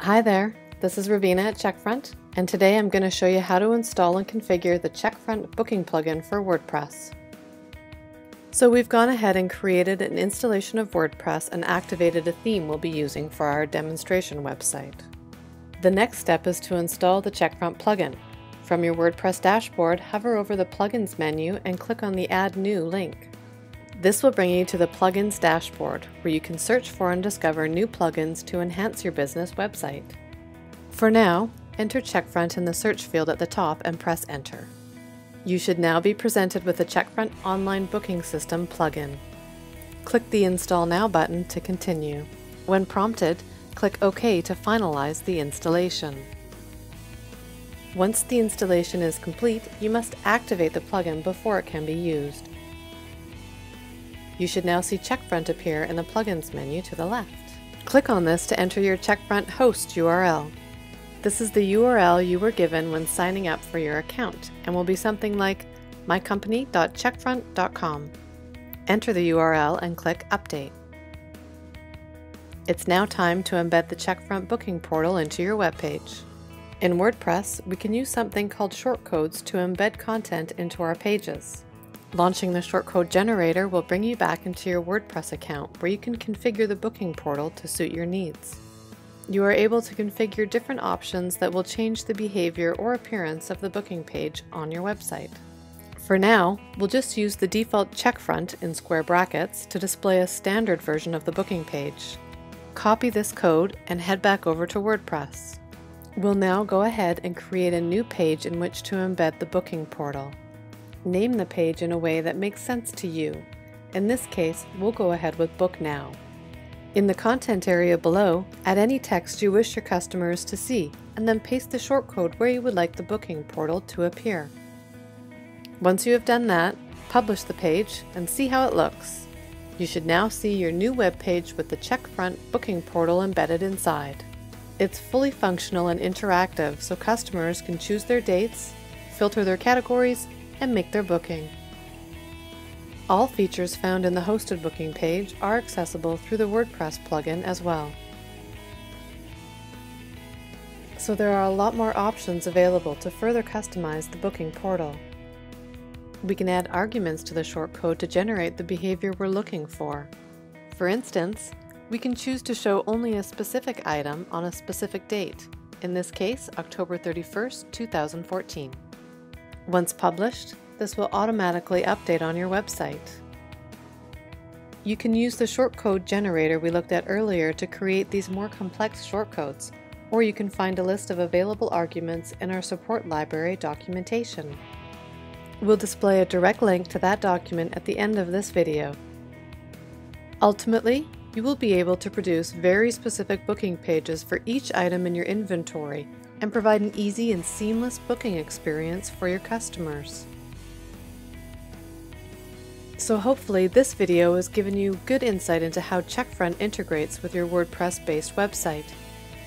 Hi there, this is Ravina at Checkfront, and today I'm going to show you how to install and configure the Checkfront booking plugin for WordPress. So we've gone ahead and created an installation of WordPress and activated a theme we'll be using for our demonstration website. The next step is to install the Checkfront plugin. From your WordPress dashboard, hover over the Plugins menu and click on the Add New link. This will bring you to the Plugins dashboard, where you can search for and discover new plugins to enhance your business website. For now, enter Checkfront in the search field at the top and press Enter. You should now be presented with the Checkfront Online Booking System plugin. Click the Install Now button to continue. When prompted, click OK to finalize the installation. Once the installation is complete, you must activate the plugin before it can be used. You should now see Checkfront appear in the Plugins menu to the left. Click on this to enter your Checkfront host URL. This is the URL you were given when signing up for your account and will be something like mycompany.checkfront.com. Enter the URL and click Update. It's now time to embed the Checkfront booking portal into your web page. In WordPress, we can use something called shortcodes to embed content into our pages. Launching the shortcode generator will bring you back into your WordPress account where you can configure the booking portal to suit your needs. You are able to configure different options that will change the behavior or appearance of the booking page on your website. For now, we'll just use the default checkfront in square brackets to display a standard version of the booking page. Copy this code and head back over to WordPress. We'll now go ahead and create a new page in which to embed the booking portal. Name the page in a way that makes sense to you. In this case, we'll go ahead with Book Now. In the content area below, add any text you wish your customers to see, and then paste the shortcode where you would like the booking portal to appear. Once you have done that, publish the page and see how it looks. You should now see your new web page with the Checkfront booking portal embedded inside. It's fully functional and interactive so customers can choose their dates, filter their categories, and make their booking. All features found in the hosted booking page are accessible through the WordPress plugin as well. So there are a lot more options available to further customize the booking portal. We can add arguments to the shortcode to generate the behavior we're looking for. For instance, we can choose to show only a specific item on a specific date, in this case October 31st, 2014. Once published, this will automatically update on your website. You can use the shortcode generator we looked at earlier to create these more complex shortcodes, or you can find a list of available arguments in our support library documentation. We'll display a direct link to that document at the end of this video. Ultimately, you will be able to produce very specific booking pages for each item in your inventory and provide an easy and seamless booking experience for your customers. So hopefully this video has given you good insight into how Checkfront integrates with your WordPress-based website.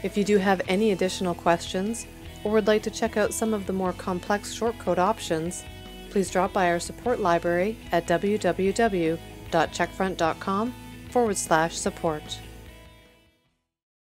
If you do have any additional questions, or would like to check out some of the more complex shortcode options, please drop by our support library at www.checkfront.com forward slash support.